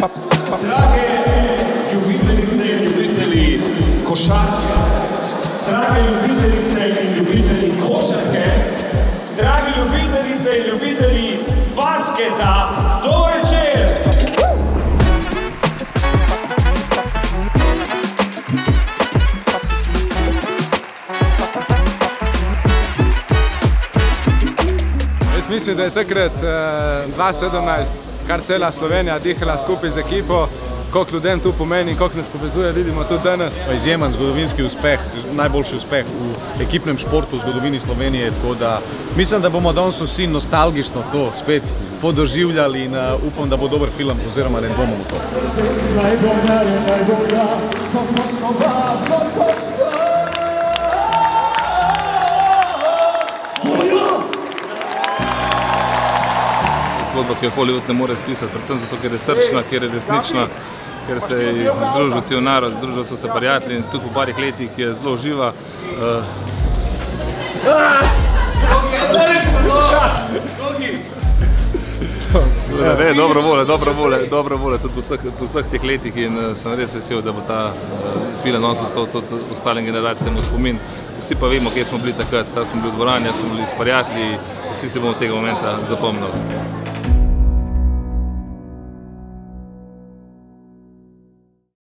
Drage ljubitelice in ljubitelji košarke, drage ljubitelice in ljubitelji košarke, dragi ljubitelice in ljubitelji basketa, dober večer! Jaz mislim, da je takrat eh, 2017, kar cela Slovenija dihala skupaj z ekipo, koliko ljudem tu pomeni koliko nas povezuje, vidimo tudi danes. Izjemen zgodovinski uspeh, najboljši uspeh v ekipnem športu v zgodovini Slovenije. Tako da mislim, da bomo danes vsi nostalgično to spet podoživljali in uh, upam, da bo dober film oziroma ne dvomim v to. Najbolja je najbolja, Kokoskova, Kokoskova! Zgodba, ki jo Hollywood ne more spisati, predvsem zato, ker je srčna, ker je resnična, ker se je združil cel narod, združil so se prijatelji in tudi po parih letih je zelo živa. Uh, Ne, dobro vole, dobro vole, dobro vole tudi po vseh, po vseh teh letih in uh, sem res vesel, da bo ta uh, film ostal tudi ostalim generacijam v spomin. Vsi pa vemo, kje smo bili takrat, da smo bili v dvorani, smo bili s prijatelji, vsi se bomo tega momenta zapomnili.